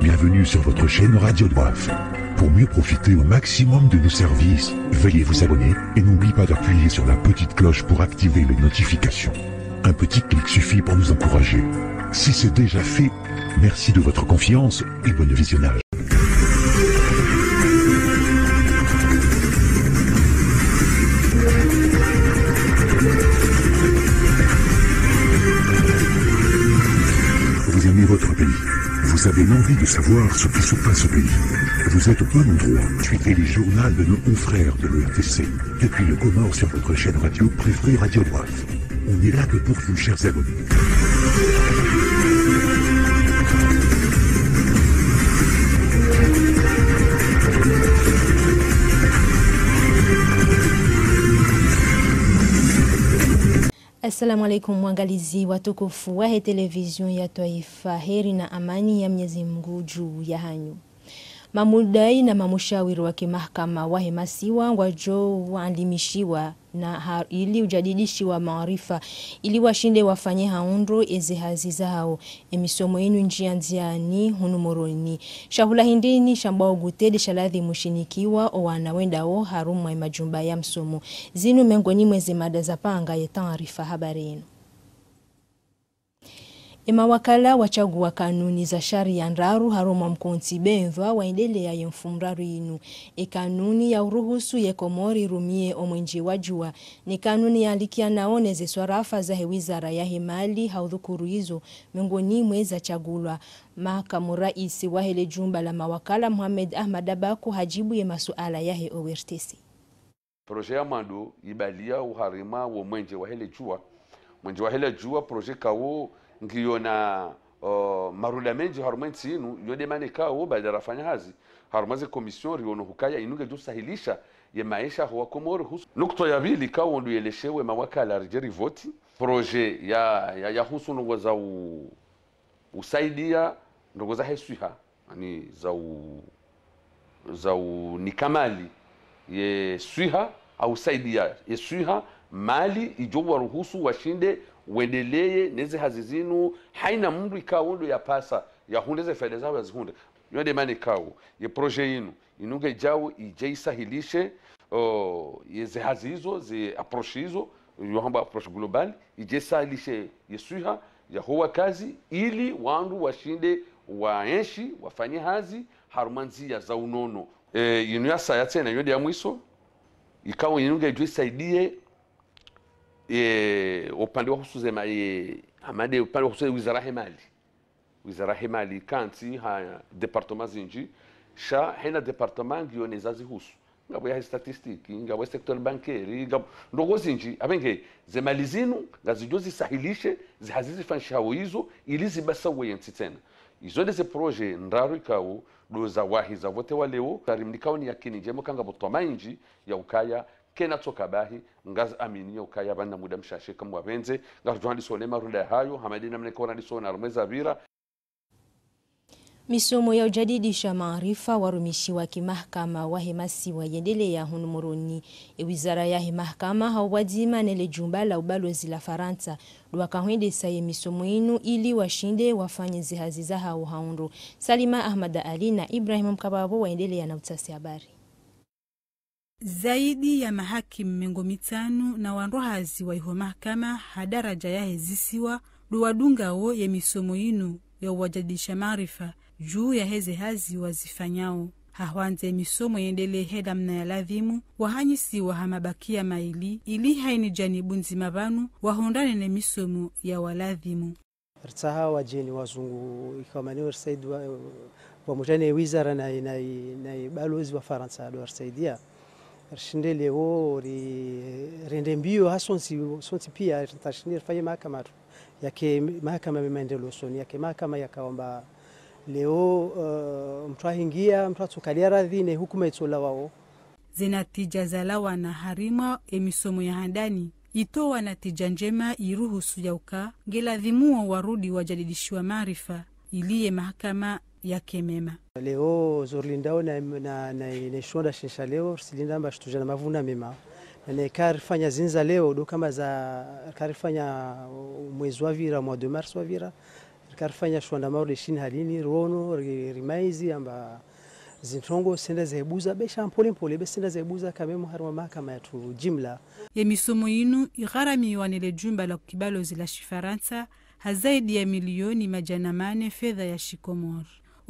Bienvenue sur votre chaîne Radio Doif. Pour mieux profiter au maximum de nos services, veuillez vous abonner et n'oubliez pas d'appuyer sur la petite cloche pour activer les notifications. Un petit clic suffit pour nous encourager. Si c'est déjà fait, merci de votre confiance et bon visionnage. Vous avez l'envie de savoir ce qui se passe au pays. Vous êtes au bon endroit. Suivez les journaux de nos confrères de l'ERTC. Depuis le Comore sur votre chaîne radio préférée Radio Droite. On est là que pour vous, chers abonnés. Assalamu alaikum, mwangalizi watukufu wa televizion ya Taifa, heri na amani ya Mwenyezi Mungu juu ya hanyu. Mamudai na mamushawiri wa kimahakama wahemasiwa wajo waalimishiwa na ili ili ujadidishiwa maarifa ili washinde wafanye haundro eze hazi zao. Emisomo yenu njia nziani hunumoroni. Shahula hindini shambao gutede shaladhi mushinikiwa owana wendao harumwa majumba ya msomo. Zinu mengoni mwezi mada za panga ya taarifa habari yenu emawakala wachagua kanuni za sharia nraru haruma mkonti bendhwa waendelea yemfumraru inu. Ekanuni ya uruhusu yekomori rumie omwenji wajua ni kanuni yalikia naoneze swarafa za wizara ya himali haudhukuru hizo miongoni mweza chagulwa. Makamu raisi wa hele jumba la mawakala Muhammad Ahmad Abaku hajibu ye masuala yahe owertesi. Proje ya mando ibalia uharima wo mwenje wa hele jua mwenje wa hele jua proje kawo ngiyona uh, marula menji haruma nsinu yodemane kawo badara fanya hazi. Haruma ze komision riono hukaya inunge jusahilisha ye maisha huwa komoro husu. Nukto ya bili kawo ndu yeleshewe mawakala rijeri voti proje ya, ya, ya husu nungo za u, usaidia nungo za heswiha ani za u, za u nikamali. Ye au saidia ye swiha mali ijo waruhusu washinde wendeleye neze hazi zinu haina mndu ikaa ndo yapasa yahundeze faida zao yazihunde yonde mani kawo ye proje inu inunge jawo ije isahilishe uh, yeze hazi hizo ze approche hizo yohamba approche global ije isahilishe yesuha yahowa kazi ili wandu washinde waenshi wafanye hazi harumanzia za unono. E, inu yasaya tena yode ya mwiso ikawo inunge ijo isaidie e, upande wa husuzema e, amade upande wa husuze wizara hemali. Wizara hemali kanti ha departement zinji sha hena departement ngiyone zazi husu ngabo ya statistiki ngabo sector bankeri ngabo ndogo zinji abenge zemali zinu ngazijo zisahilishe zihazizifanyishawo hizo ili zibasawe yenti tena. Izo ndeze proje ndaru ikawo doza wahi za vote waleo tarimnikao ni yakini jemo kanga botoma inji ya ukaya kena toka bahi ngaz amini ya ukaya bana muda ngaz johan sone marunda hayo hamadina mne kona disona armeza vira. Misomo ya ujadidisha maarifa warumishi wa kimahakama wahemasi wayendelea hunumuruni wizara ya himahakama hauwadzima nele jumba la ubalozi la faransa. Lwakahwendesa ye misomo inu ili washinde wafanye zihazi za hao haundu. Salima ahmada ali na ibrahim mkababo waendelea na utasi habari zaidi ya mahakimu mengo mitanu na wanrohazi wa iho mahakama hadaraja yahezisiwa luwadungawo ye misomo inu ya uwajadisha maarifa juu ya heze hazi wazifanyao hahwanze emisomo yendele heda mna ya ladhimu wahanyisiwa hamabakia maili ili haini janibu nzima vanu wahondane na misomo ya waladhimu rtsaha wajeni wazungu ikamani warsaid wamutane wizara na, na, na balozi wa faransa do rishinde wo ri rende mbio hasonsi sonsi pia tashinde rifanye mahakama tu. Yake mahakama ya maendeleo soni yake mahakama yakaomba leo uh, mtu ahingia mtu atukalia radhi ne hukuma itsola wao. Zinatija zalawa na harima emisomo ya handani. Itowa na tija njema iruhusu yauka ngeladhimuo warudi wajadidishiwa maarifa. Iliye mahakama yake mema. Leo zorlindao na, na, na, na shonda shinsha leo silinda mba shtuja na mavuna mema. Na karifanya zinza leo do kama za karifanya mwezi wa vira mwa de mars wa vira karifanya shwanda le shini halini rono rimaizi amba zintongo senda zebuza besha mpole mpole besenda zebuza kamemo harima mahakama yatu jimla. Ya misomo inu igharamiwa nile jumba la kibalozi la shifaransa hazaidi ya milioni majana mane fedha ya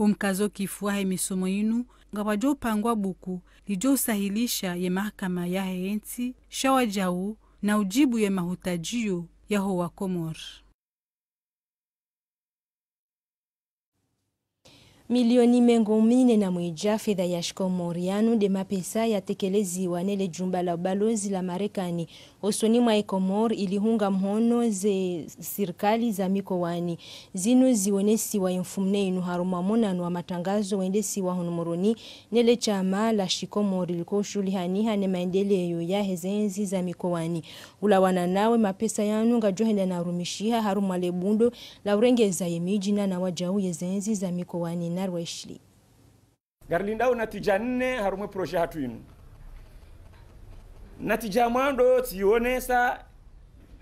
shikomor umkazo kifuahe misomo inu ngawajo upangwa buku lijo usahilisha ye mahakama yahe ensi shawa jau na ujibu ye mahutajio yaho wa komor. Milioni mengo mine na mwija fedha ya shikomoriano de mapesa yatekeleziwa nele jumba la ubalozi la marekani osoni mwa ekomor ilihunga mhono ze sirikali za mikoani. Zinu zionesiwa infumne inu haruma monano wa matangazo wendesiwa honomoroni. Nele chama la shikomor likoshulihaniha ne maendeleo ya hezenzi za mikoani. Ulawana nawe mapesa yanu ngajohenda na rumishiha haruma lebundo la urengeza yemijina na wajau yezenzi za mikoani narweshli garlindao natija nne harumwe proje hatu inu natija mwando tionesa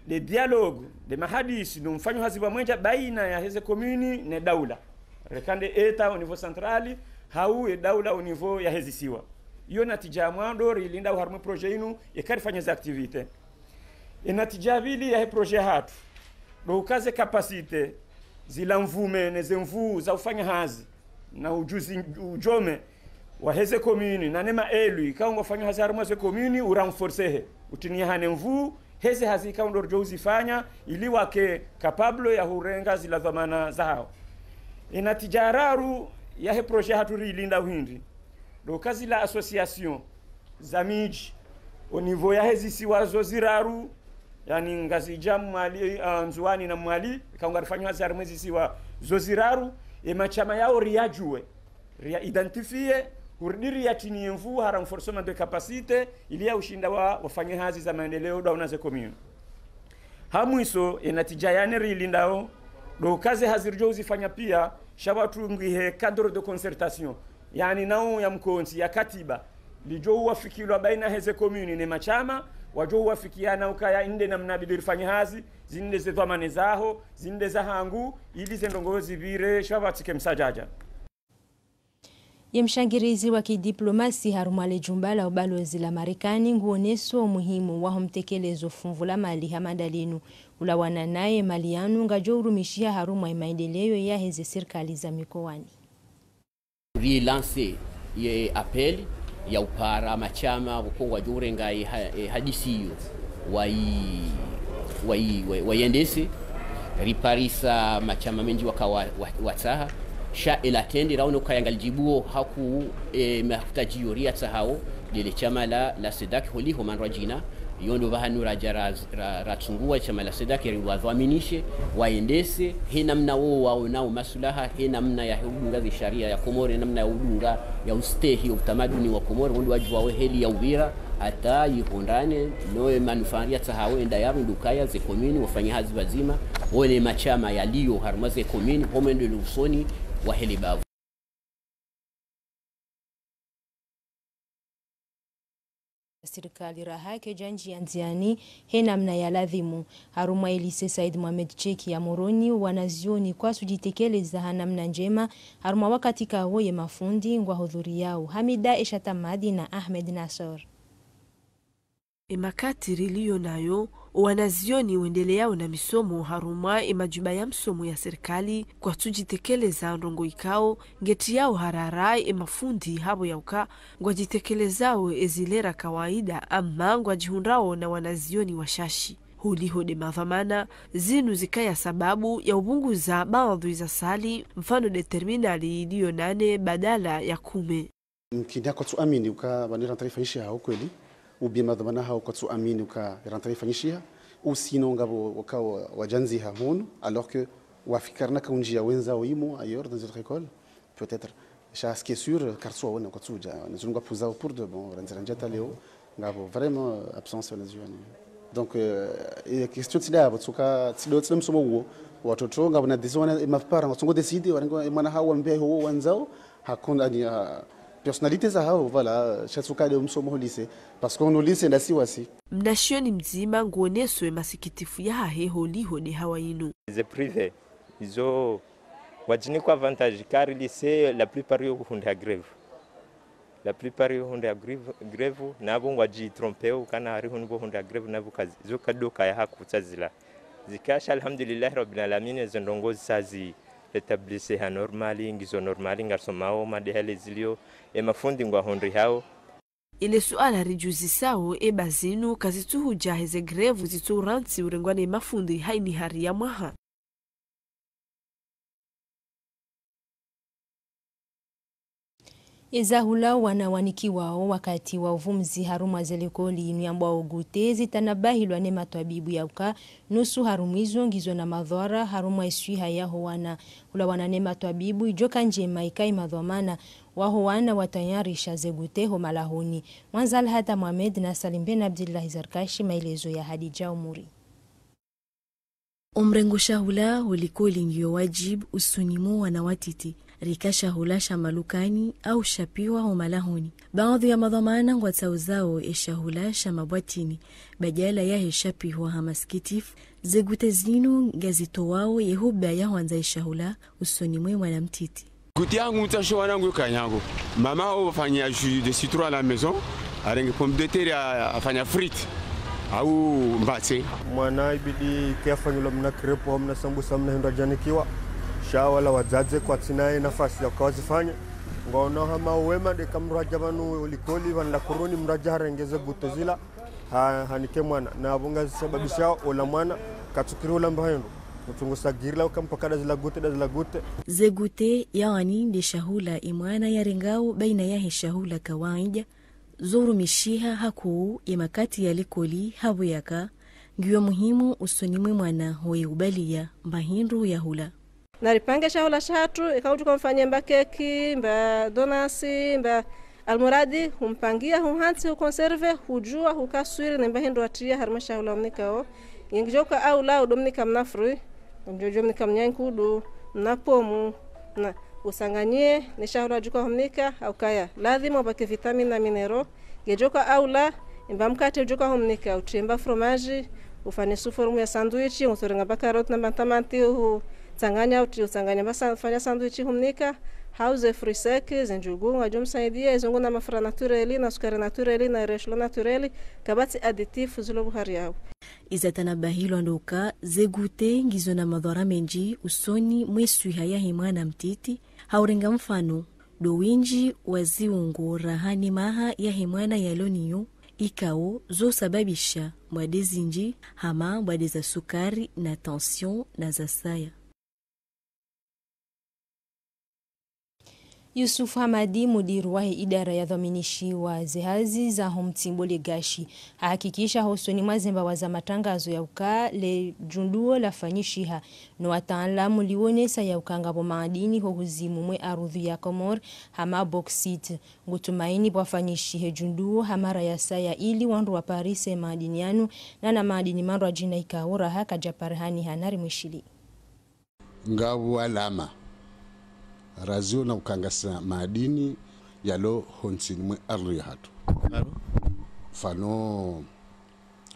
le dialogue de mahadisi no mfanyo haziba mwenja baina ya heze komuni ne daula. Rekande eta au niveau centrali hau e daula au niveau ya hezi siwa. Iyo natija mwando rilinda uharmu proje inu ikarifanya za activite. E natija vili ya he proje hatu do ukaze kapasite zila mvume neze mvuu za ufanya hazi na ujuzi ujome waheze komuni na nema elu ikawa fanya hazi harumwe ze komuni uramforcehe utinia hane mvuu heze hazi ikawa ndo rjo uzifanya ili wake kapablo ya hurenga zila dhamana zao ina tijararu ya he proje haturi ilinda uhindi. Do kazi la association za miji. Au niveau ya hezi siwazo ziraru yani ngazija mwali uh, nzuani na mwali. Ikaungarifanywa zari mwezi siwa zoziraru emachama yao riyajue riya identifie hurdiri chini mvu hara mforsoma de kapasite ili ya ushinda wa wafanye hazi za maendeleo dauna ze commune. Hamwiso enatija yane rilindao do kazi hazirjo uzifanya pia shabatu ngwihe cadre de concertation. Yani nao ya mkonsi ya katiba. Lijo uwafikilwa baina heze commune ne machama wajo uwafikiana ukaya inde namna bidirifanye hazi zinde ze dhamane zaho zinde za hangu ili zendongo zivire shabatike msajaja ye mshangirizi wa kidiplomasi harumale jumba la ubalozi la marekani nguoneso umuhimu waho mtekelezo funvu la mali hamadalinu ulawana naye mali yanu ngajo urumishia harumwa maendeleo ya heze serikali za mikoani. Vilanse ye apel ya upara machama ukongwa jurenga e hadisi hiyo wai wai waiendese. Riparisa machama menji wakawa watsaha sha elatende raone ukayangalijibuo haku e, mafutajio ria tsahao lile chama la la sedak holiho manrwa jina yondo vahanu raja ratsungua ra, ra chama la sedak riwadhaminishe waendese he namna wo waonao masulaha he namna ya hudunga sharia ya komore namna ya hudunga ya ustehi utamaduni wa komore wondo waji wawe heli ya uvira hata yihondane noe manufaria tsahawe enda yaru ndukaya ze komini wafanya hazi wazima wone machama yaliyo haruma ze komini homendo lusoni wa hili bavu serikali rahake janji ya nziani he namna ya ladhimu. Haruma elise said mohamed cheki ya moroni wanazioni kwa sujitekeleza hanamna njema. Haruma wakati kawo ye mafundi ngwa hudhuri yao. Hamida eshatamadi na ahmed nasor emakati riliyo nayo wanazioni uendeleao na misomo harumwa emajuba ya msomo ya serikali kwa tujitekeleza ndongo ikao ngeti yao harara emafundi habo yauka ngwajitekelezao ezilera kawaida ama ngwajihundao na wanazioni washashi hulihode madhamana zinu zikaya sababu ya ubunguza baadhi za sali mfano determinali iliyo nane badala ya kume. Mkindako tuamini uka wanira taifa ishi hao kweli ubie madhamana hao kwa tuamini uka rantari fanyishia usino ngabo wakawa wajanzi ha hunu alors que wafikarna ka unjia wenzao imo ailleurs dans notre école peut-être. Cha ce qui est sûr car soit wana ukatsu tuja nzunga puzao pour de bon ranzira njata leo ngabo vraiment absence wana zioni donc euh, question tida batsuka tsido tsido msomo huo watoto ngabo na disona mapara ngatsongo decide wanango mwana hao wambe huo wanzao hakuna ni uh, personnalité za hao voilà chatsuka de msomo lycée parce qu'on holise na ndasi wasi mnashioni mzima nguoneswe masikitifu ya hahe holihode hawa inu. Ze prive izo wajini kwa avantage kari lise la plupart yo hunde greve. La plupart yo hunde greve greve nabo waji trompeu kana hari hunbo hunde greve nabo kazi zo kadoka ya hakutsazila zikasha alhamdulillah rabbil alamin zondongozi sazi etablise ha normali ngizo normali ngasomao madehele zilio e mafundi ngwa hondi hao. Ile suala rijuzisawo eba zinu kazituhujaheze grevu zituransi urengwane mafundi haini hari ya mwaha izahula wanawanikiwao wakati wa uvumzi harumwa zelikoli inu ogute gute zitanabahilwa ne matwabibu yauka nusu harumu harumwizo ngizo na madhara harumwa iswiha yaho wana hula wana ne matwabibu ijoka njema ikai madhomana waho wana watayarisha zegute ho malahuni mwanzal hata Mohamed na Salim bin Abdullah Zarkashi maelezo ya Hadija Umuri umrengo shahula ulikoli ngiyo wajibu usunimo wanawatiti rika hulasha malukani au shapiwa homalahoni baadhi ya madhamana ngwatsau zao eshahula mabwatini. Bajala yahe shapiwa hamaskitif zegute zinu ngazitowao yehuba yahwanza eshahula usonimwe mwanamtiti. Kuti yangu mtasho wanangu kanyangu. Mama ofanya jus de citron à la maison, arenge pomme de terre afanya frite. Au mbatse. mwana ibidi kiafanyula mna krepo mna sambusa mna henda janikiwa shawala wazaze kwa tinaye nafasi ya kawazifanya ngono hama uwema de mraja vanu ulikoli vanla kuruni mraja harengeze guto zila. Ha, hanike mwana. Na abunga sababisha ola mwana katsukiri ula mbahendu. Utungusa girila ukampakada zila gute da zila gute. Zegute yawani ndi shahula imwana yarengao baina yahe shahula kawaija zuru mishiha hakuu imakati ya likoli habu yaka. Ngiwa muhimu usonimwe mwana hoyeubalia mbahindu yahula naripange shahula shatu ikauti kumfanyia mba keki mba donasi mba almuradi humpangia humhansi hukonserve hujua hukaswiri nimba hindu atia harma shahula mnikao yengijoka au la udomnika mnafrui mjojo mnika mnyankudu mnapomu na usanganyie nishahula juka humnika au kaya. Lazima upake vitamini na minero. Gejoka au la imba mkate ujoka humnika utimba fromaji ufanye suforumu ya sandwichi usorenga bakarot na bantamanti hu tsanganya uti utsanganya basa fanya sandwichi humnika hauze frisek zenjugu ngajumsaidia izungu na mafura natureli na sukari natureli na reshlo natureli kabati aditifu zilo buhari yao. Izatanabahilwa ndoka zegute ngizo na madhara menji usoni mweswiha haya mwana mtiti haurenga mfano do winji wazi ziungo rahani maha yahe mwana yaloniyo ikao zosababisha mwade zinji hama mwadeza sukari na tension na za saya Yusuf Hamadi, mudiru wa idara ya dhaminishi wa zihazi za homtimbo legashi ahakikisha hosoni mazemba wa za matangazo ya uka le junduo la fanyishiha no wataalamu liwonesa ya ukangabo maadini hohuzimu mwe arudhi ya Komor hama bauxite ngutumaini bwafanyishihe junduo hamara ya saya ili wandu wa Parise maadini yanu na na maadini mandu ajina ikaora haka japarhani hanari mwishili. Ngabu alama razio na ukangasa madini yalo honsini mwe ya hatu. Fano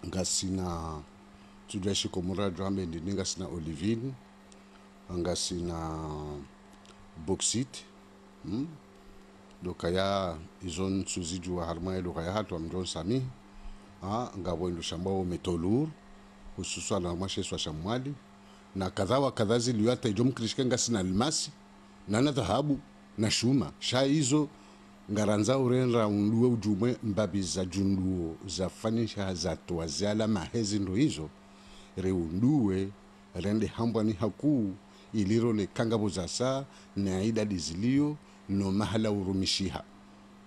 ngasina tudashiko muradu ambe ndini ngasina olivine ngasina bauxite hmm? dokaya izon suzijua harmaye dokaya hatu amjon sami ha ndo shambao metolur hususa na mwasheswa shamwali. Na kadha wa kadha ijom krishka ngasina almasi nana dhahabu na shuma sha hizo ngaranza urenra unduwe ujumwe mbabi za junduo za fanisha za tuwaziala ziala mahezi ndo hizo. Reunduwe rende hambwani hakuu iliro le kangabo za saa na idadi zilio no mahala urumishiha.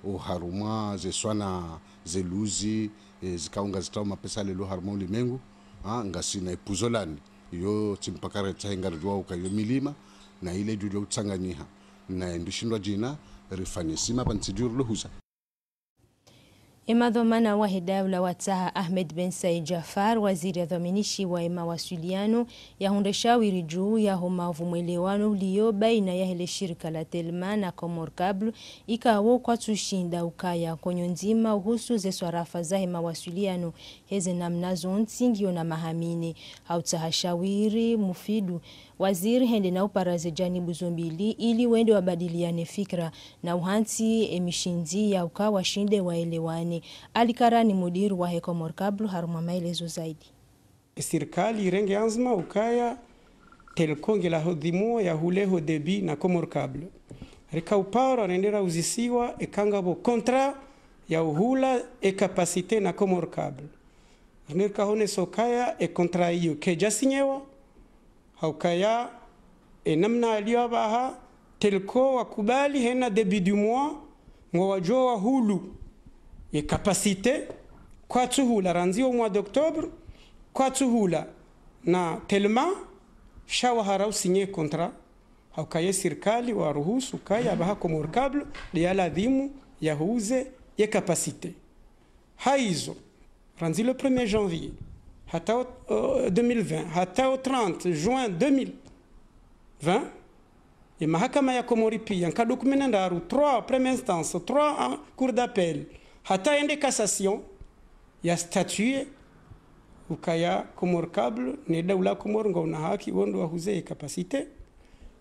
Uharumwa zeswana zeluzi e, zikaunga zitao mapesa lelo harumwa ulimengu ha, ngasina epuzolani. Iyo timpakare tsahengarjwa ukayo milima na ile juja utsanganyiha na ndishindwa jina rifanisima pantsijuru lohuza Emadhomana wa Hedaula wa Taha Ahmed Ben Said Jafar, waziri adhaminishi wa mawasiliano yahundeshawiri juu ya mavu mwelewano ulio baina ya hele shirika la Telma na Comor Cable ikawo kwatushinda ukaya konyo nzima uhusu ze swarafa za mawasiliano heze namna zonti na na mahamini hautahashawiri mufidu waziri hende na uparaze janibu zombili ili wende wabadiliane fikra. Na uhansi emishinzi ya uka washinde waelewane. Alikarani mudiru wa Hekomor Kablu haruma maelezo zaidi. Serikali irenge anzima ukaya telkonge la hodhimo ya huleho debi na komorkablu rika uparo arendera uzisiwa ekangabo kontra ya uhula ekapasite kapasite na komorkablu sokaya ekontra iyo hiyo keja sinyewa haukaya e namna aliyobaha telko wakubali hena début du mois ngo wa hulu. E kapasite kwa tuhula ranzio mois d'octobre kwa tuhula na telma shawa harau sinye kontra. Haukaye serikali waruhusu kaya baha Comor Cable ya yahuze ye kapasite. Haizo ranzi le 1er janvier hata uh, 2020 hata au 30 juin 2020 et mahakama ya Komori pia nkadokumena ndaru 3 première instance 3 en cour d'appel hata ende cassation ya statue ukaya Comor Cable ne daula Comor ngona haki wondo wahuze capacité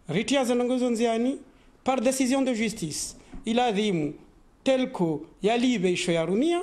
ritia zanongozo nziani par décision de justice iladhimu telco yalibe isho ya rumia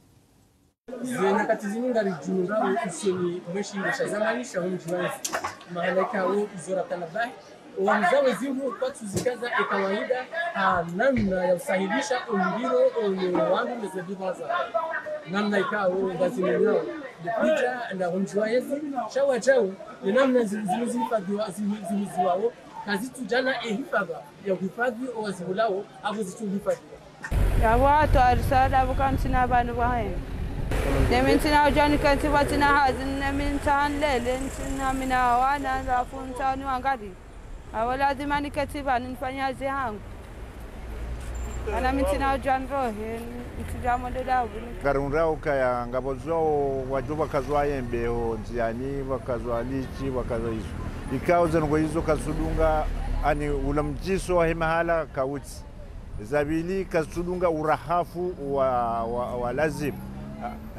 nyakati zimwe rijunga usoni mweshingisha zamanisha humjiwanzi maana wo izora tanabahi wamzawe zihu kwa tuzikaza ikawaida namna ya usahilisha ungiro onyo wangu mezebibaza namna ikawo ngazimenao lipija na humjiwayezi shawa chao ni namna zilizihifadhiwa ziliziwao kazitujana ehifadha ya uhifadhi owazibulao avo zituhifadhiwa yawatu arisada bukansina abantu bahene nemi ntina ujani kanti watina hazi nemi ntahan lele ntina mina wana rafu ntani wangari awo lazima nikatiba nifanya zi hangu. Ana mitina ujani rohe ntujamodelabu karunrao kaya ngabo zao wajo wakazwa yembeho nziani wakazwa lichi wakazwa hizo ikao zengo izo kasudunga ani ula mjiso wa mahala kauti zabili kasudunga urahafu wa, wa, wa lazim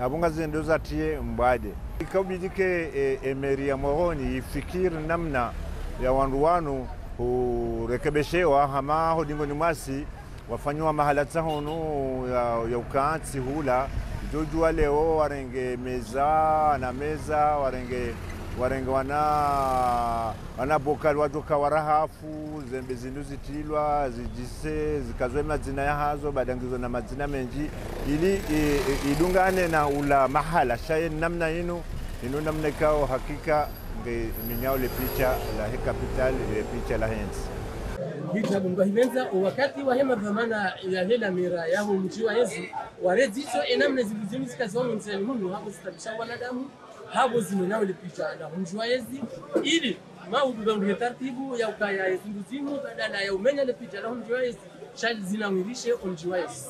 abunga zendo zatie mbade ikabidike e, emeri ya moroni ifikiri namna ya wandu wanu hurekebeshewa hama hodingoni mwasi wafanyiwa mahala tsahono ya, ya hula. Jojua leo warenge meza na meza warenge warenge wana wana bokali wajoka warahafu zembe zindu zitilwa zijise zikazwe mazina ya hazo badangizo na mazina menji. Ili idungane na ula mahala shaye namna inu inu namna kao hakika nge minyao le picha la capital le picha la hensi bunga hivenza wakati wa hema dhamana ya hela mira yaho mchiwa yesu waredzicho enamna zilizimi zomu msani hunu hapo zitabisha wanadamu hapo zimenao le picha na mchiwa yezi ili maududanduhe taratibu ya ukaya yezinduzimu badala ya umenya le na mchiwa yezi shali zinamwirishe omchiwa yezi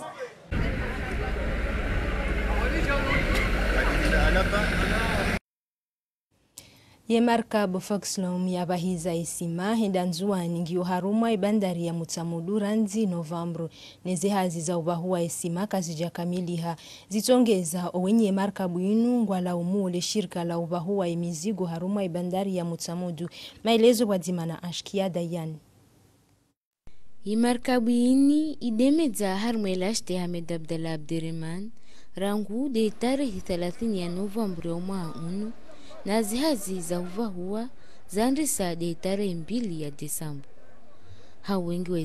ye markab foxlom yabahiza isima henda nzuani ngio harumwa ibandari ya mutsamudu ranzi novambro nezihazi za ubahuwa isima kazijakamiliha zitongeza owenye markabu inu ngwala umule shirika la ubahuwa imizigo harumwa ibandari ya mutsamudu maelezo wadzima na ashkia dayan. Imarkabu ini idemedza harumwe lashte hamed abdallah abdurrahman rangu de tarehi 30 ya novambro ya mwaka unu na zihazi za uvahuwa zandisa de tarehe mbili ya Desambu. Hao wengi wa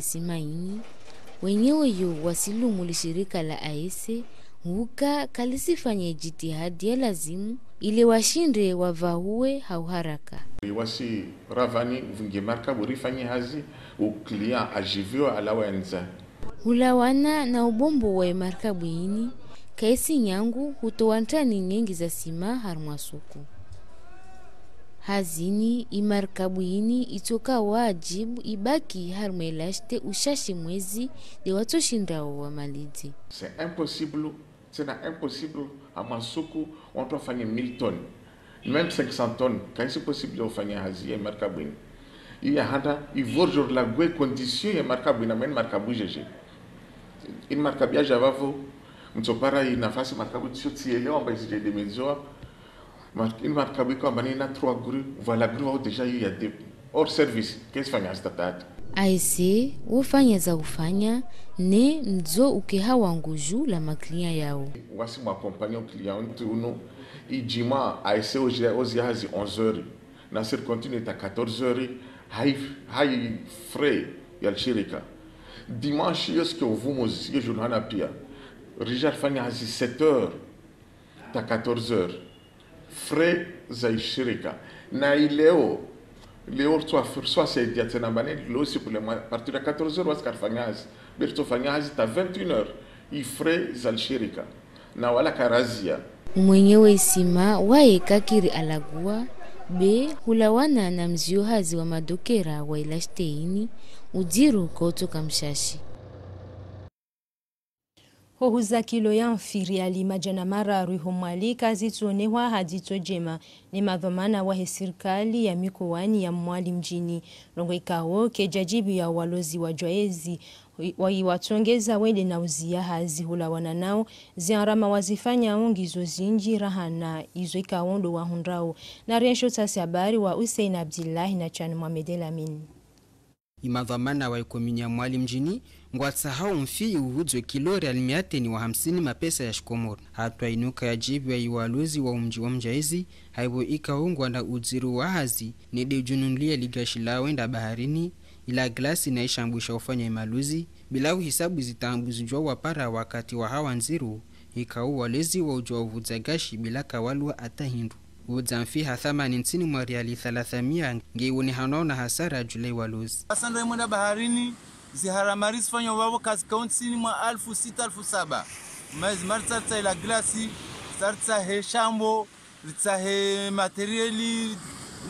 wenyeweyo yo wasilumu lishirika la aese huka kalisifanye jitihadi ya lazimu ili washinde wavahuwe hauharaka wasi ravani vunge marka burifanye hazi uklia ajiviwa alawenza. Hulawana na ubombo wa markabwini kaisi nyangu hutowantani nyingi za sima harumwasuku hazini imarkabwini itoka wajibu ibaki harumwelashte ushashi mwezi de watoshindao wa malidi. C'est impossible tena impossible amasuku watu wafanye 1000 tonnes. Même 500 tonnes kaisi possible ufanye hazi ya markabwini iya hata ivorjor la gwe condition ya markabwini amen markabu jeje imarikabu markabu ya javavo mtopara hii nafasi markabu mba tielewa markabu kwamba nina trois gru voilà gru au déjà il y a des hors service. Qu'est-ce fanya statata aise wofanya za ufanya ne mdzo ukeha wanguju la maklia yao? Wasi mwakompanya client uno ijima aise ojia ozia hazi 11h na sir continue ta 14h hai hai frais ya shirika dimanche yeske uvumos ye journana pia richard fanya hazi 7h ta 14 frais za ishirika na ileo leo twafursa saidia tena bane leo siku le partir de 14 heures wasikafanya hazi berto tofanya hazi ta 21 heures ifre za ishirika na wala karazia mwenyewe isima waye kakiri alagua be hulawana na mzio hazi wa madokera wa ilashteini ujiru kotoka mshashi hohuza kilo ya mfiriali majana mara rwihomwali kazitsonewa hadzitso jema. Ni madhomana wahe serikali ya mikoani ya mwali mjini. Longo ikawo kejajibu ya walozi wa jwaezi waiwatsongeza wende na uzia hazi hulawana nao ziarama wazifanya ngizo zinji rahana. Izo ikawondo wahundrao na riensho tsasi habari wa Usain Abdillahi na Chan Mohamed Elamin imadhamana wa ikomini mwali mjini ngwatsahau mfii uhudzwe kilori alimiateni wa hamsini mapesa ya shikomoro. Hatwa inuka ya jibu ya iwaluzi wa umji wa mjaizi haivo ikaungwa na udziru wa hazi nidejununulia ligashi lawenda baharini ila glasi naishambwisha ufanya imaluzi bila uhisabu zitambuzijwa wapara wakati wa hawa nziru ikau walezi wa ujwa uvudzagashi bila kawalwa ata hindu udzamfi thamani nsini mwa riali 300 ngeiwoni hanaona hasara julei waluzi asando imwenda baharini ziharamari zifanya kazi kaunsini mwa alfu sita alfu saba. Maizi mari tsartsa ila glasi tsaritsahe shambo ritsahe materieli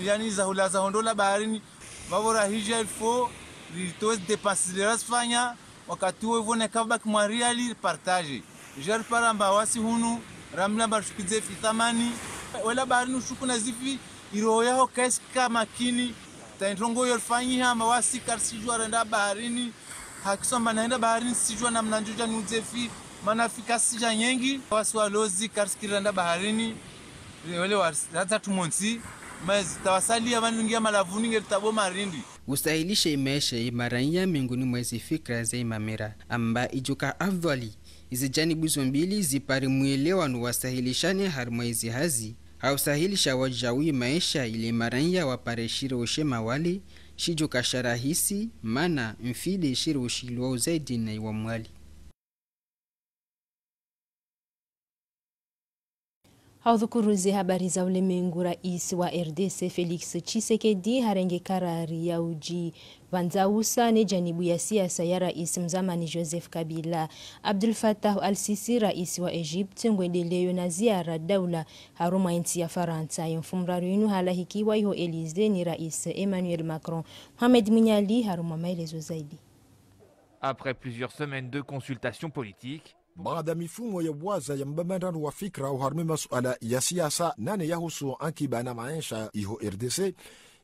yani zahula zahondola baharini. Vavo rahija ilfo ritoezi depansi lirazifanya wakati huo ivoneka vabaki mwa riali partage. Jari paramba wasi hunu ramlamba shukidze fi thamani wala baharini nushuku na zifi iroho yaho kaisika makini. Taintongo yorfanyiha mawasi karsijua renda baharini hakisomba naenda baharini sijua namna njuja mana fika sija nyengi wasi walozi karsikirenda baharini wale warata tumonsi maizi tawasalia vaningia malavuni ngeritabo marindi. Usahilishe imaisha imaranya miongoni mwa izi fikra za imamira amba ijuka afdhali izi janibuzo mbili zipari mwelewano wasahilishane harima izi hazi. Hausahilisha wajawi maisha ili maranya wapare shire ushema wali shijuka sharahisi mana mfide shire ushilwa zaidi na iwa mwali haudhukuruzi habari za ulimwengu rais wa rdc felix chisekedi harenge karari ya uji. Vanzausa ne janibu ya mzamani joseph kabila. Abdul fatah al sisi rais wa egypt ngwendeleyo na ziara daula. Haruma nchi ya faransa yinu halahikiwa iho elize ni rais emmanuel macron. Mohamed minyali haruma maelezo zaidi. Après plusieurs semaines de consultations politiques, baada ya mifumo ya waza ya mbamandano wa fikra uharumi masuala ya siasa nane yahusu ankiba na maisha iho rdc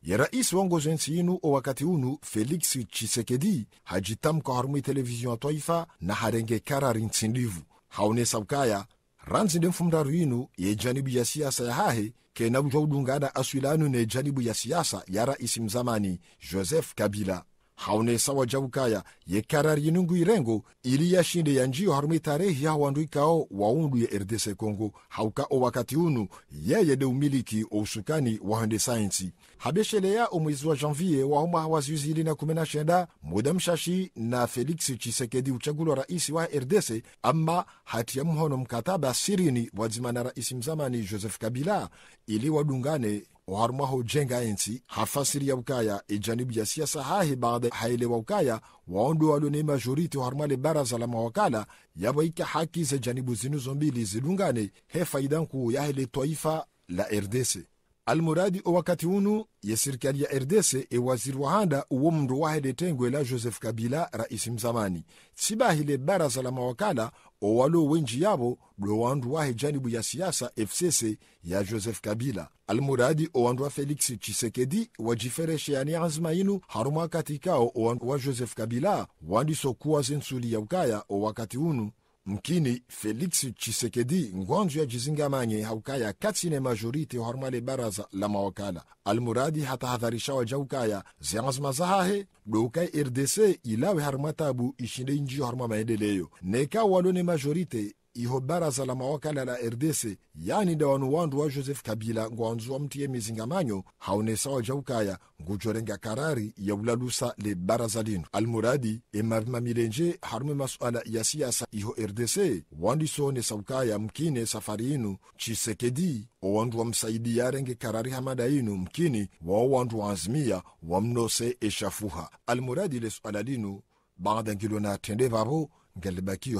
ya rais waongozi nsi yinu o wakati unu felix chisekedi hajitamka harumwi televizion ya twaifa na harenge karari ntsindivu haonesa ukaya ranzinde mfumdaru yinu ye janibu ya siasa ya hahe kena ujwa udungana aswilanu ne janibu ya siasa ya rais mzamani joseph kabila haonesa wajaukaya yekarari yinungu irengo ili yashinde ya njio harume tarehi ya wandu ikao waundu ya rdc congo hauka o wakati unu yeye de umiliki o usukani wa hende sayensi habesheleya omwezi mwezi wa janvier wa homa waziuzili na kumi na shenda muda mshashi na felix chisekedi uchagulwa raisi wa rdc ama hati ya mhono mkataba sirini wadzima na raisi mzamani joseph kabila ili wadungane oharumwaho jenga ensi hafasiri ya ukaya ijanibu ya siasa hahi baada haelewa ukaya waondo walone majoriti oharumwale baraza la mawakala yawaika haki za janibu zinuzo mbili zilungane he faida nkuu yahele twaifa la rdc almuradi o wakati unu ye sirikali ya rdc e waziri wa handa uwo mndu wahede tengwe la joseph kabila raisi mzamani. Sibahile baraza la mawakala o walo wenji yabo lwe wandu wahe janibu ya siasa fcc ya joseph kabila. Almuradi o wandu wa felix chisekedi wajifereshe yani azma inu harumwa katikao o wandu wa joseph kabila wandisokuwa zensuli ya ukaya o wakati unu mkini felix chisekedi ngonjwa ya jizingamanye haukaya katsine majorite hormale baraza la mawakala. Almuradi hatahadharisha wajaukaya ziazma zahahe doukai rdc ilawe harma tabu ishinde injio horma maendeleyo. Neka walone majorite iho baraza la mawakala la rdc yani dawanu wandu wa joseph kabila ngwanzu wa mtiye mizingamanyo haonesa wajaukaya ngujorenga karari ya ulalusa le baraza lino almuradi emamamilenje harume masuala ya siasa iho rdc wandisone saukaya mkine safari inu chisekedi owandu wamsaidi yarenge karari hamada inu mkini wao wandu waazimia wamnose eshafuha. Almuradi le suala linu baada ngilo na tende vavo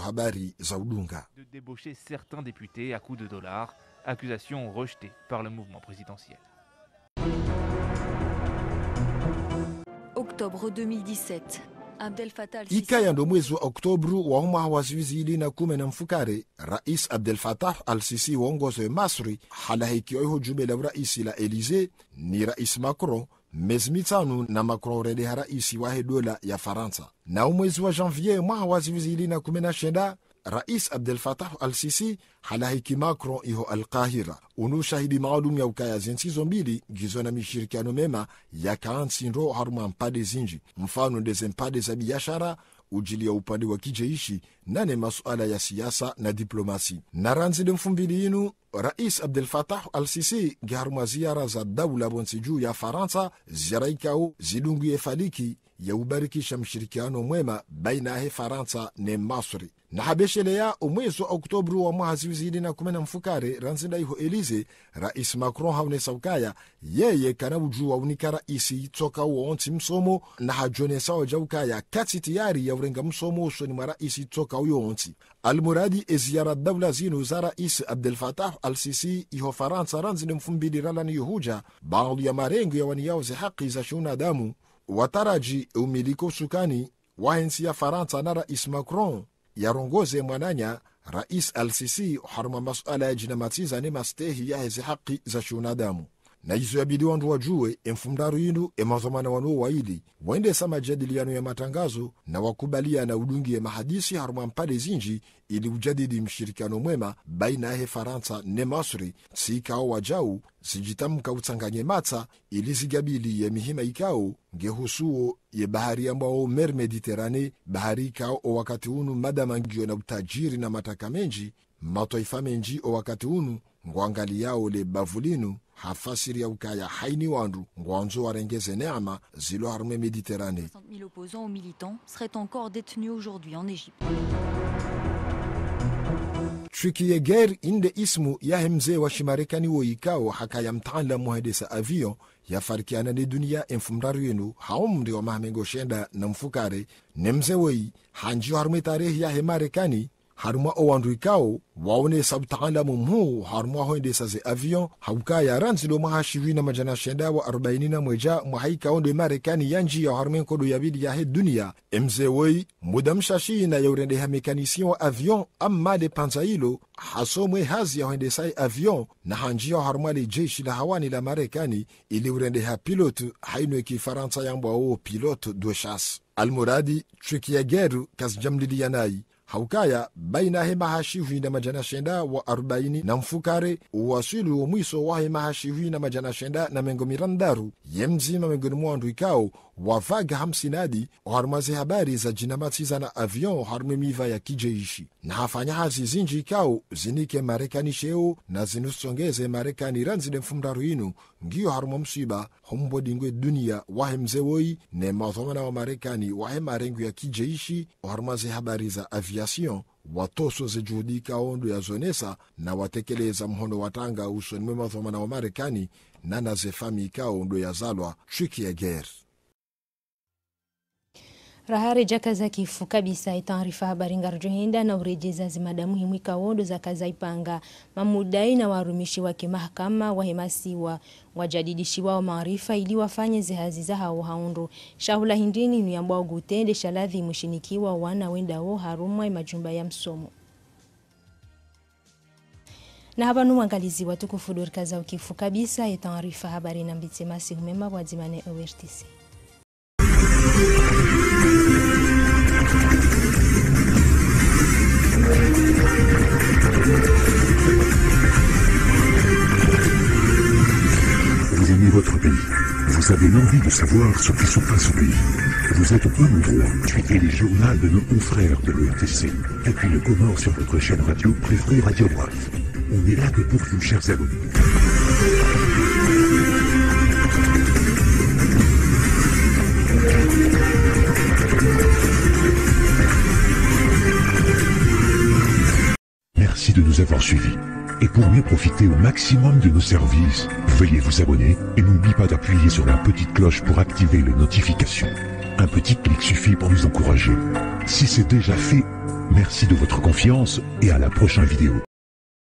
habari za udunga de débaucher certains députés à coups de dollars, accusation rejetée par le mouvement présidentiel. Octobre 2017. Abdel Fattah ikaya ndo mwezi wa oktobru wa huma waziwizili na kume na mfukare rais abdel fatah al-sisi waongozo masri halahikio iho jume la uraisi la elize ni rais macron mezi mitanu na macron redeha raisi wahe dola ya faransa. Na umwezi wa janvier mwaha waziwizili na kumi na shenda rais abdel fatah al-sisi halahiki macron iho alqahira. Unu shahidi maalum ya ukaya zensizo mbili gizo na mishirikiano mema ya kaansindo haruma mpade zinji. Mfano ndeze mpade za biashara ujili ya upande wa kijeishi nane masuala ya siasa na diplomasi. Na ranzide mfumbili inu rais abdel fatah al-sisi giharuma ziara za daula bonsi juu ya faransa ziara ikao zidunguye faliki ya ubarikisha mshirikiano mwema baina yahe faransa ne masri na habesheleya omwezi wa oktobru wa mwaha ziwizili na kumena mfukare ranzinda iho elize rais macron haune saukaya yeye kana ujua unika raisi toka uonsi msomo na hajonesa waja ukaya kati tiyari ya urenga msomo usoni mwa raisi toka uyoonsi almuradi eziyara daula zinu za rais abdel fatah al-sisi iho faransa ranzinda mfumbili ralani yohuja baadhi ya marengo ya waniyao ze haki za shiunadamu wataraji umiliko usukani wahensi ya faransa na rais macron yarongoze mwananya rais al-sisi haruma masuala ya jinamatiza ne mastehi yaheze haki za shunadamu na izo yabidi wandu wajue emfumdaru yinu emazomana wanuo waili waendesa majadiliano ya matangazo na wakubaliana ya mahadisi haruma mpade zinji ili ujadidi mshirikiano mwema baina yahe faransa ne masri siikao wajau zijitamka utsanganye matsa ili zigabili ye mihima ikao ngehusuo ye bahari ambao mer mediterane bahari ikao o wakati unu madamangio na utajiri na mataka menji mataifa menji o wakati unu ngwangali yao le bavulinu hafasiri ya ukaya haini wandu ngwanzo warengeze neama zilo harume mediterane 60 000 opposants aux militants seraient encore détenus aujourd'hui en Égypte. ger inde ismu yahe mzee wa shimarekani wo ikao hakaya mtaalamu wahendesa avion yafarikiana ne dunia enfumdaru yenu haumri wa mahamengo shenda na mfukare ne mzee woi hanjio harume tarehi yahe marekani owandu sabu waone sabtaalamu mhu haruma hoendesa ze avion haukaya ranzilo maha shiwi na majana shenda wa arobaini na mweja mwahaikaonde marekani ya harume nkodo yabidi yahe dunia. Emze woi muda mshashi na yaurendeha mekanisien wa avion amma de panzailo hasomwe hazi ya hoendesai avion na hanjia haruma le jeshi la hawani la marekani ili urendeha pilote hainwe kifaransa yambwao pilote chasse almuradi chukia geru kasjamliliyanai haukaya baina majana shenda wa arobaini na mfukare uwasili wo mwiso wa majana shenda na mengo mirandaru ye mzima mengoni mwandu ikao wa vaga hamsinadi harmaze habari za jinamatiza na avion harume miva ya kijeishi. Na hafanya hazi zinji ikao zinike marekani sheo na zinusongeze marekani ranzide mfumraru inu ngiyo haruma msiba hombodingwe dunia wahe mzewoi ne mathomana wa marekani wahe marengu ya kijeishi harmaze habari za aviation watoso zejuhudi ikaondo ya zonesa na watekeleza mhono watanga usoni mwe mathomana wa marekani na nazefami ikaondo yazalwa chwiki ya geri rahare jaka za kifu kabisa itaarifa habari ngarjohenda na urejeza zimada himwika wondo za kaza ipanga mamudai na warumishi wa kimahakama wahemasiwa wajadidishiwao maarifa ili wafanye zihazi za hao haundu shahula hindini nuyambwao gutende shaladhi mwishinikiwa wana wendao harumwa majumba ya msomo. Na hapa numwangalizi watukufu dorika za ukifu kabisa itaarifa habari na mbitsemasi humema wadzimane owertisi Vous avez l'envie de savoir ce qui se passe au pays. Vous êtes au bon endroit. Suivez les journaux de nos confrères de l'ERTC. Et puis le Comore sur votre chaîne radio préférée Radio Brave. On est là que pour vous, chers abonnés. Merci de nous avoir suivis. Et pour mieux profiter au maximum de nos services, veuillez vous abonner et n'oubliez pas d'appuyer sur la petite cloche pour activer les notifications. Un petit clic suffit pour nous encourager. Si c'est déjà fait, merci de votre confiance et à la prochaine vidéo.